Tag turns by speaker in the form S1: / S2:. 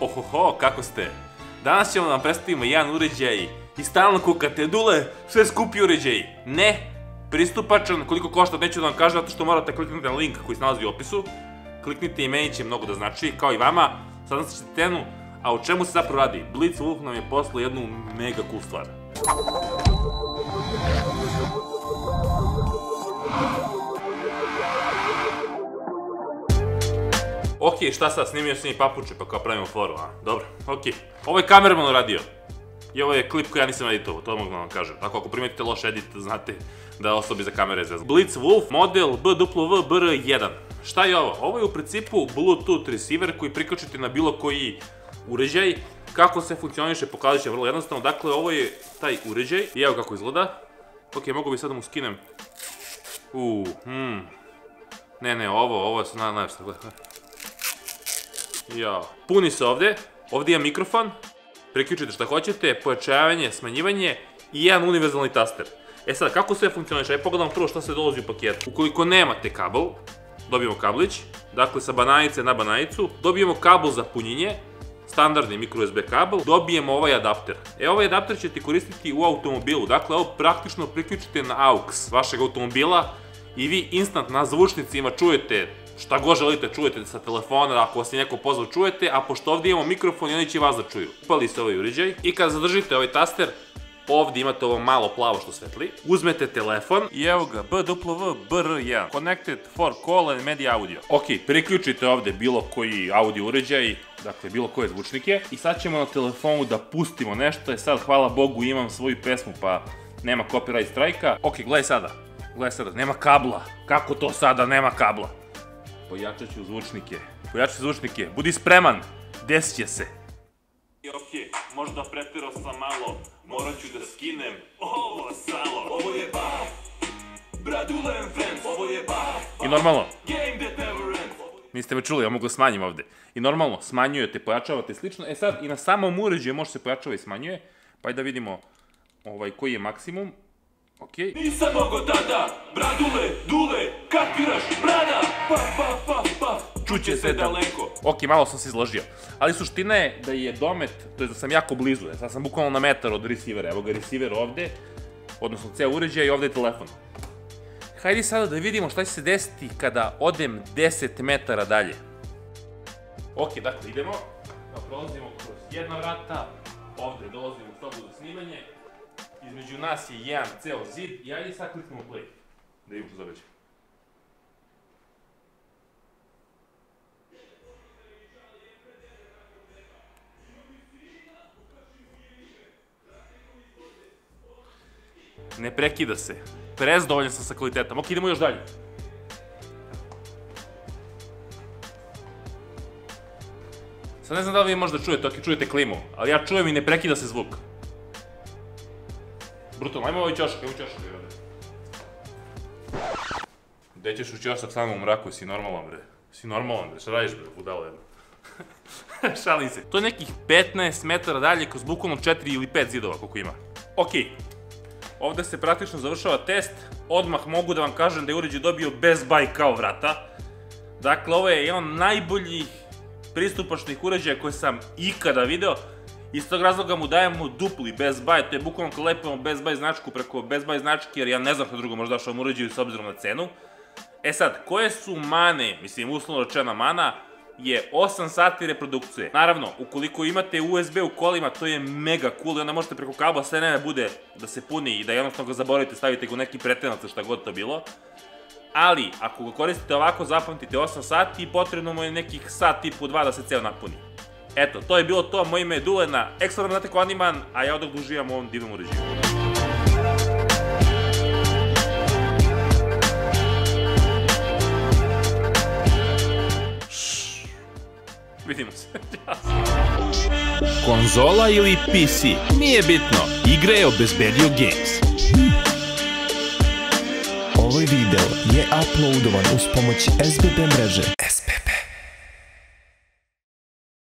S1: Ohoho, kako ste? Danas ćemo da vam predstavimo jedan uređaj i stalno kukate, Dule, sve skupi uređaj. Ne, pristupačan, koliko košta, neću da vam kažem, zato što morate kliknuti na link koji se nalazi u opisu. Kliknite i meni će mnogo da znači, kao i vama. Sad ćete cenu, a o čemu se zapravo radi? Blitz Wolf nam je poslao jednu mega cool stvar. Ok, šta sad, snimio sam i papuče pa kao pravimo foru, a? Dobro, ok. Ovo je kameraman uradio. I ovo je klip koji ja nisam editovao, to mogu da vam kažem. Tako ako primetite loš edit, znate da osobi za kamere zvezda. Blitz Wolf model BWV BR1. Šta je ovo? Ovo je u principu Bluetooth receiver koji prikačite na bilo koji uređaj. Kako se funkcioniše, pokazat će vrlo jednostavno. Dakle, ovo je taj uređaj i evo kako izgleda. Ok, mogu bi sad da mu skinem. Uuu, hmm. Ne, ne, ovo, ovo je na, najviše. Ja. Puni se ovde, ovde ima mikrofon, priključite šta hoćete, pojačavanje, smanjivanje i jedan univerzalni taster. E sad, kako sve funkcioniše? Ajde pogledam prvo šta se dolazi u paketu. Ukoliko nemate kabel, dobijemo kablić, dakle sa bananice na bananicu, dobijemo kabel za punjenje, standardni micro USB kabel, dobijemo ovaj adapter. E, ovaj adapter ćete koristiti u automobilu, dakle, ovo praktično priključite na AUX vašeg automobila i vi instant na zvučnicima čujete šta god želite čujete sa telefona, ako vas je neko pozvao čujete, a pošto ovdje imamo mikrofon i oni će vas da čuju. Upali se ovaj uređaj i kada zadržite ovaj taster, ovdje imate ovo malo plavo što svetli, uzmete telefon i evo ga, BWV BR1, Connected for Call and Media Audio. Ok, priključite ovdje bilo koji audio uređaj, dakle bilo koje zvučnike i sad ćemo na telefonu da pustimo nešto, e sad hvala Bogu imam svoju pesmu pa nema copyright strajka. Ok, gledaj sada, gledaj sada, nema kabla, kako to sada nema kabla? Pojačat ću zvučnike. Pojačat ću zvučnike. Budi spreman. Desit će se. Ok, možda pretirao sam malo. Morat ću da skinem ovo salo. Ovo je bar. Bradule and friends. Ovo je bar. I normalno. Game that never ends. Niste me čuli, ja mogu da smanjim ovde. I normalno, smanjujete, pojačavate slično. E sad, i na samom uređaju može se pojačava i smanjuje. Pa ajde da vidimo ovaj, koji je maksimum. Okej. Okay. Nisam mogo tada, bradule, dule, kapiraš, brada, pa, pa, pa, pa, čuće se daleko. Ok, malo sam se izložio. Ali suština je da je domet, to je da sam jako blizu, ja sam bukvalno na metar od receivera, evo ga receiver ovde, odnosno ceo uređaj i ovde je telefon. Hajde sada da vidimo šta će se desiti kada odem 10 metara dalje. Ok, dakle idemo, da prolazimo kroz jedna vrata, ovde dolazimo u sobu za snimanje, između nas je jedan ceo zid i ajde sad kliknemo play. Da imamo što. Ne prekida se. Prezdovoljan sam sa kvalitetom. Ok, idemo još dalje. Sad ne znam da li vi možda čujete, ok, čujete klimu, ali ja čujem i ne prekida se zvuk. Brutalno, ajmo ovaj ćošak, ajmo ćošak, evo Gde ćeš u ćošak samo u mraku, si normalan bre. Si normalan bre, šta radiš bre, budalo jedno. Šalim se. To je nekih 15 metara dalje kroz bukvalno 4 ili 5 zidova koliko ima. Okej. Ovde se praktično završava test. Odmah mogu da vam kažem da je uređaj dobio Best Buy kao vrata. Dakle, ovo je jedan najboljih pristupačnih uređaja koje sam ikada video. Iz tog razloga mu dajemo dupli Best Buy, to je bukvalno kad lepimo Best Buy značku preko Best Buy značke, jer ja ne znam što drugo možda što vam uređaju s obzirom na cenu. E sad, koje su mane, mislim uslovno rečena mana, je 8 sati reprodukcije. Naravno, ukoliko imate USB u kolima, to je mega cool i onda možete preko kabla sve vreme bude da se puni i da jednostavno ga zaboravite, stavite ga u neki pretenac šta god to bilo. Ali, ako ga koristite ovako, zapamtite 8 sati i potrebno mu je nekih sat po dva da se ceo napuni. Eto, to je bilo to, moje ime je Dulena, ekstra Nateko Animan, a ja odog uživam u ovom divnom uređaju. Vidimo se.
S2: Konzola ili PC, nije bitno, igra je obezbedio Games.
S3: Ovaj video je uploadovan uz pomoć SBB mreže.